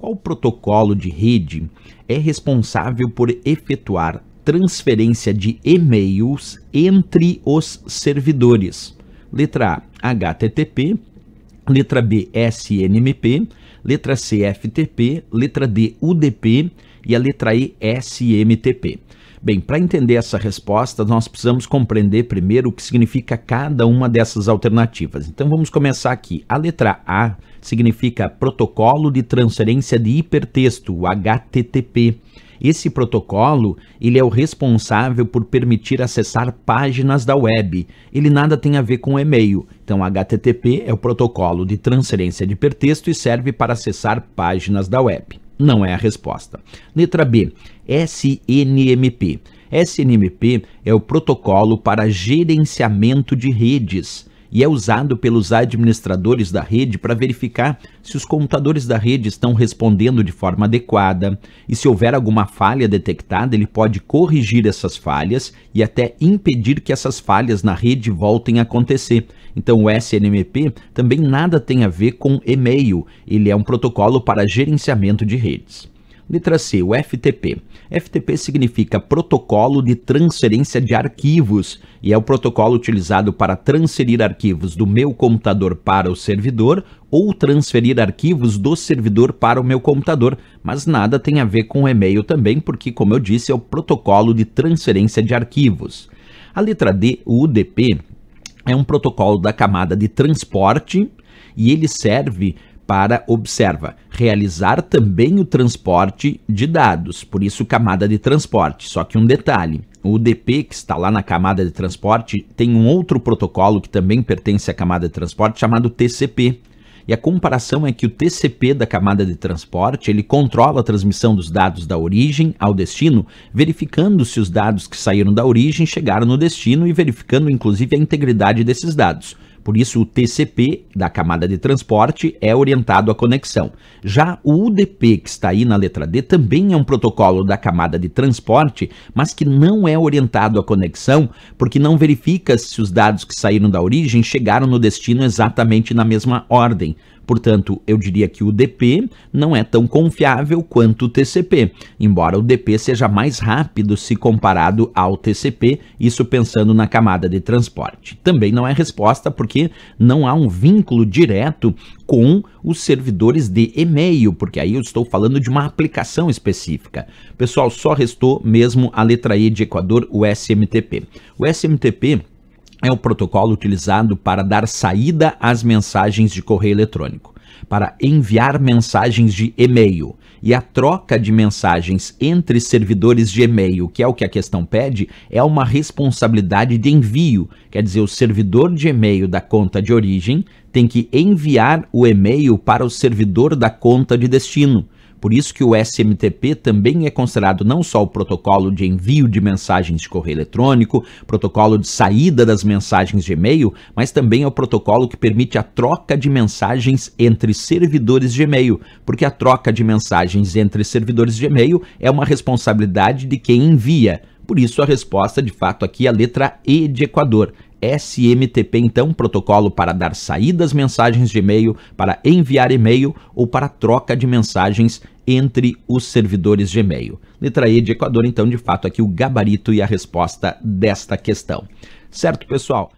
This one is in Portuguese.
Qual protocolo de rede é responsável por efetuar transferência de e-mails entre os servidores? Letra A, HTTP. Letra B, SNMP. Letra C, FTP. Letra D, UDP. E a letra E, SMTP. Bem, para entender essa resposta, nós precisamos compreender primeiro o que significa cada uma dessas alternativas. Então vamos começar aqui. A letra A significa Protocolo de Transferência de Hipertexto, HTTP. Esse protocolo, ele é o responsável por permitir acessar páginas da web. Ele nada tem a ver com e-mail. Então, HTTP é o protocolo de transferência de hipertexto e serve para acessar páginas da web. Não é a resposta. Letra B, SNMP. SNMP é o protocolo para gerenciamento de redes e é usado pelos administradores da rede para verificar se os computadores da rede estão respondendo de forma adequada e se houver alguma falha detectada, ele pode corrigir essas falhas e até impedir que essas falhas na rede voltem a acontecer. Então o SNMP também nada tem a ver com e-mail, ele é um protocolo para gerenciamento de redes. Letra C, o FTP. FTP significa Protocolo de Transferência de Arquivos e é o protocolo utilizado para transferir arquivos do meu computador para o servidor ou transferir arquivos do servidor para o meu computador, mas nada tem a ver com e-mail também, porque, como eu disse, é o protocolo de transferência de arquivos. A letra D, o UDP, é um protocolo da camada de transporte e ele serve para, observa, realizar também o transporte de dados, por isso camada de transporte. Só que um detalhe, o UDP, que está lá na camada de transporte, tem um outro protocolo que também pertence à camada de transporte, chamado TCP. E a comparação é que o TCP da camada de transporte, ele controla a transmissão dos dados da origem ao destino, verificando se os dados que saíram da origem chegaram no destino e verificando inclusive a integridade desses dados. Por isso, o TCP da camada de transporte é orientado à conexão. Já o UDP, que está aí na letra D, também é um protocolo da camada de transporte, mas que não é orientado à conexão, porque não verifica se os dados que saíram da origem chegaram no destino exatamente na mesma ordem. Portanto, eu diria que o DP não é tão confiável quanto o TCP, embora o DP seja mais rápido se comparado ao TCP, isso pensando na camada de transporte. Também não é resposta porque não há um vínculo direto com os servidores de e-mail, porque aí eu estou falando de uma aplicação específica. Pessoal, só restou mesmo a letra E de Equador, o SMTP. O SMTP é o protocolo utilizado para dar saída às mensagens de correio eletrônico, para enviar mensagens de e-mail. E a troca de mensagens entre servidores de e-mail, que é o que a questão pede, é uma responsabilidade de envio. Quer dizer, o servidor de e-mail da conta de origem tem que enviar o e-mail para o servidor da conta de destino. Por isso que o SMTP também é considerado não só o protocolo de envio de mensagens de correio eletrônico, protocolo de saída das mensagens de e-mail, mas também é o protocolo que permite a troca de mensagens entre servidores de e-mail, porque a troca de mensagens entre servidores de e-mail é uma responsabilidade de quem envia. Por isso a resposta de fato aqui é a letra E de Equador. SMTP, então, protocolo para dar saída às mensagens de e-mail, para enviar e-mail ou para troca de mensagens entre os servidores de e-mail. Letra E de Equador, então, de fato, aqui o gabarito e a resposta desta questão. Certo, pessoal?